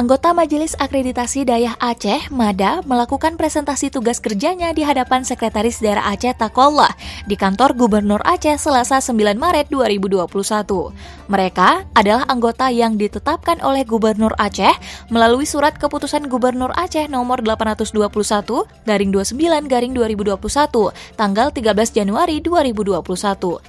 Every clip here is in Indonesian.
Anggota Majelis Akreditasi Dayah Aceh, MADA, melakukan presentasi tugas kerjanya di hadapan Sekretaris Daerah Aceh Takollah di kantor Gubernur Aceh Selasa 9 Maret 2021. Mereka adalah anggota yang ditetapkan oleh Gubernur Aceh melalui surat keputusan Gubernur Aceh nomor 821 garing 29 garing 2021 tanggal 13 Januari 2021.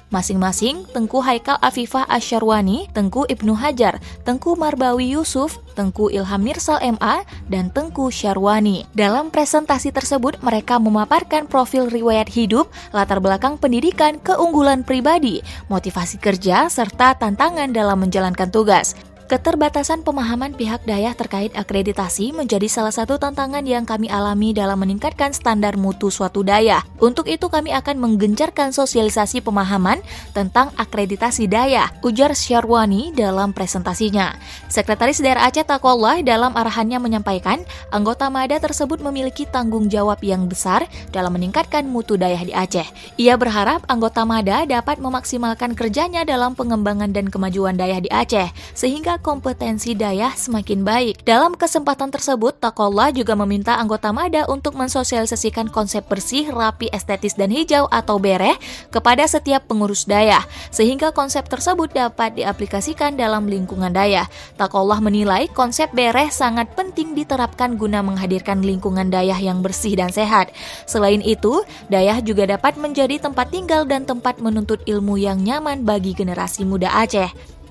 Masing-masing Tengku Haikal Afifah Asyarwani, Tengku Ibnu Hajar, Tengku Marbawi Yusuf, Tengku Ilham Mirsal MA, dan Tengku Syarwani. Dalam presentasi tersebut, mereka memaparkan profil riwayat hidup, latar belakang pendidikan, keunggulan pribadi, motivasi kerja, serta tantangan dalam menjalankan tugas. Keterbatasan pemahaman pihak daya terkait akreditasi menjadi salah satu tantangan yang kami alami dalam meningkatkan standar mutu suatu daya. Untuk itu kami akan menggencarkan sosialisasi pemahaman tentang akreditasi daya, ujar Syarwani dalam presentasinya. Sekretaris Daerah Aceh Takollah dalam arahannya menyampaikan, anggota MADA tersebut memiliki tanggung jawab yang besar dalam meningkatkan mutu daya di Aceh. Ia berharap anggota MADA dapat memaksimalkan kerjanya dalam pengembangan dan kemajuan daya di Aceh, sehingga kompetensi daya semakin baik. Dalam kesempatan tersebut, Takollah juga meminta anggota MADA untuk mensosialisasikan konsep bersih, rapi, estetis, dan hijau atau bereh kepada setiap pengurus daya, sehingga konsep tersebut dapat diaplikasikan dalam lingkungan daya. Takollah menilai konsep bereh sangat penting diterapkan guna menghadirkan lingkungan daya yang bersih dan sehat. Selain itu, daya juga dapat menjadi tempat tinggal dan tempat menuntut ilmu yang nyaman bagi generasi muda Aceh.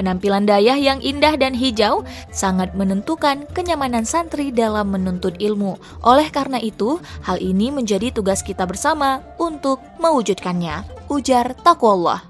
Penampilan dayah yang indah dan hijau sangat menentukan kenyamanan santri dalam menuntut ilmu. Oleh karena itu, hal ini menjadi tugas kita bersama untuk mewujudkannya. Ujar Takwallah.